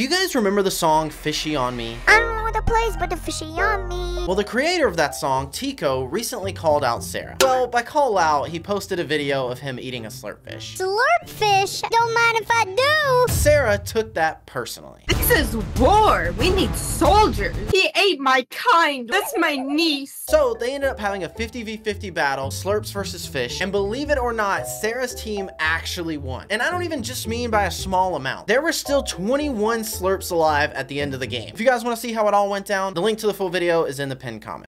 Do you guys remember the song Fishy on Me? I don't know what the place, but the fishy on me. Well, the creator of that song, Tiko, recently called out Sarah. Well, by call out, he posted a video of him eating a slurp fish. Slurp fish. Don't mind if I do. Sarah took that personally. This is war. We need soldiers. He ate my kind. That's my niece. So they ended up having a 50v50 battle, slurps versus fish, and believe it or not, Sarah's team actually won. And I don't even just mean by a small amount. There were still 21 slurps alive at the end of the game. If you guys want to see how it all went down, the link to the full video is in the pinned comment.